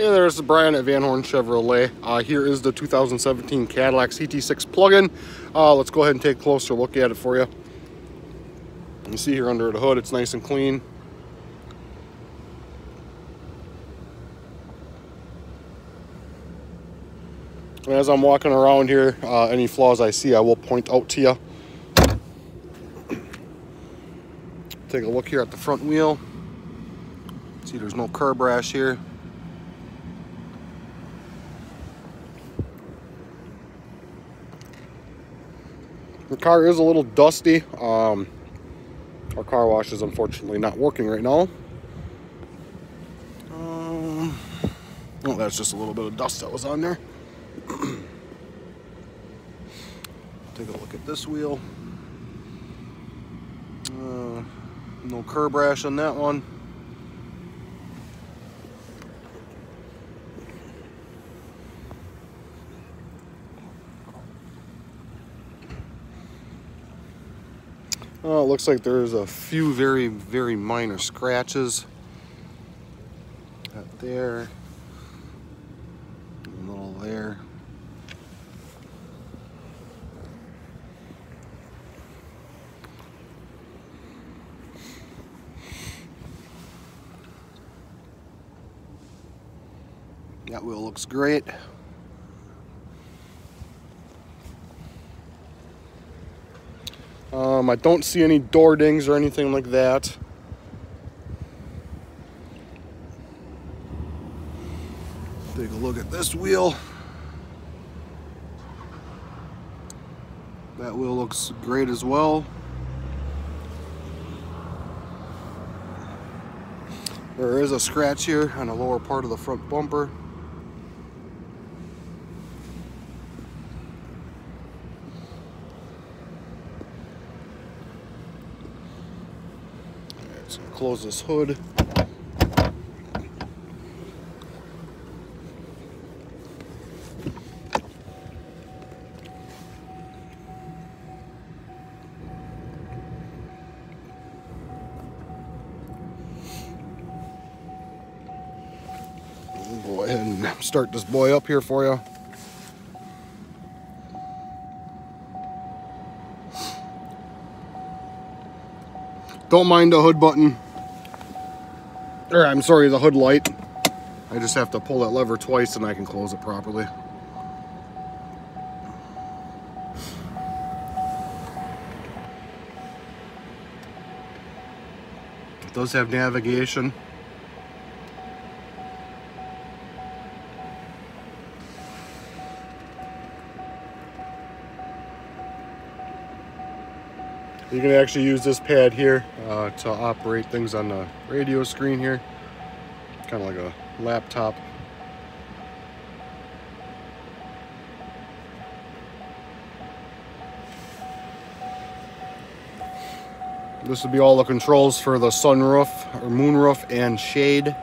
Hey there, this is Brian at Van Horn Chevrolet. Uh, here is the 2017 Cadillac CT6 plug-in. Uh, let's go ahead and take a closer look at it for you. You see here under the hood, it's nice and clean. And as I'm walking around here, uh, any flaws I see, I will point out to you. Take a look here at the front wheel. See, there's no curb rash here. The car is a little dusty. Um, our car wash is unfortunately not working right now. Um, oh, that's just a little bit of dust that was on there. Take a look at this wheel. Uh, no curb rash on that one. Oh, it looks like there's a few very, very minor scratches. Got there. A little there. That wheel looks great. Um, I don't see any door dings or anything like that. Take a look at this wheel. That wheel looks great as well. There is a scratch here on the lower part of the front bumper. Let's close this hood. Go ahead and start this boy up here for you. Don't mind the hood button. Or I'm sorry, the hood light. I just have to pull that lever twice and I can close it properly. It does have navigation. You can actually use this pad here uh, to operate things on the radio screen here. Kind of like a laptop. This would be all the controls for the sunroof or moonroof and shade.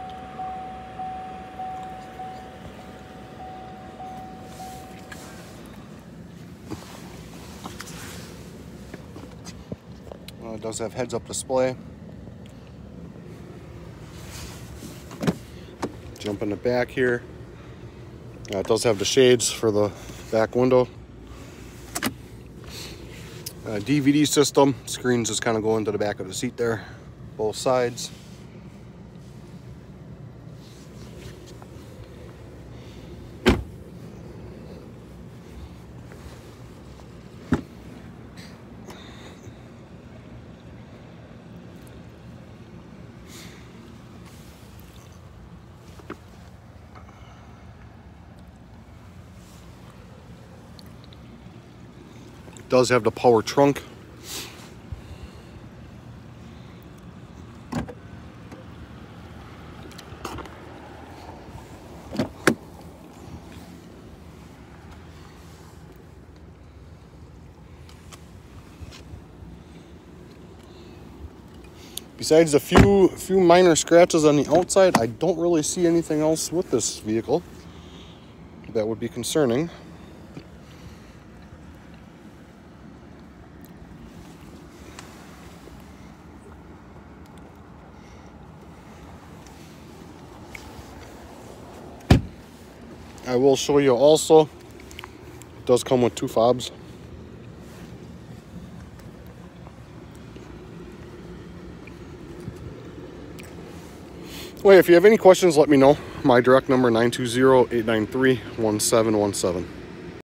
It does have heads-up display. Jump in the back here. Uh, it does have the shades for the back window. Uh, DVD system. Screens just kind of go into the back of the seat there, both sides. Does have the power trunk. Besides a few few minor scratches on the outside, I don't really see anything else with this vehicle that would be concerning. I will show you also, it does come with two fobs. Wait, if you have any questions, let me know. My direct number, 920-893-1717.